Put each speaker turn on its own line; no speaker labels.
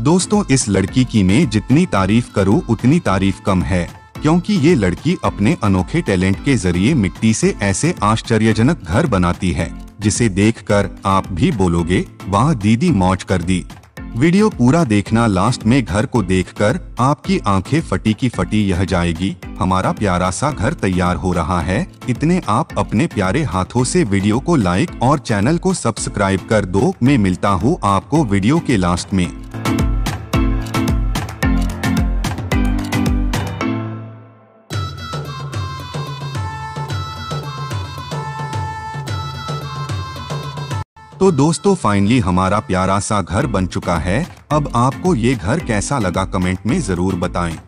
दोस्तों, इस लड़की की मैं जितनी तारीफ़ करूँ, उतनी तारीफ़ कम है, क्योंकि ये लड़की अपने अनोखे टैलेंट के ज़रिए मिट्टी से ऐसे आश्चर्यजनक घर बनाती है, जिसे देखकर आप भी बोलोगे, वाह, दीदी, मौज कर दी। वीडियो पूरा देखना लास्ट में घर को देखकर आपकी आँखें फटी की फटी यह जाएगी। हमारा प्यारा सा घर तैयार हो रहा है। इतने आप अपने प्यारे हाथों से वीडियो को लाइक और चैनल को सब्सक्राइब कर दो। मैं मिलता हूँ आपको वीडियो के लास्ट में। तो दोस्तों फाइनली हमारा प्यारा सा घर बन चुका है। अब आपको ये घर कैसा लगा कमेंट में ज़रूर बताएँ।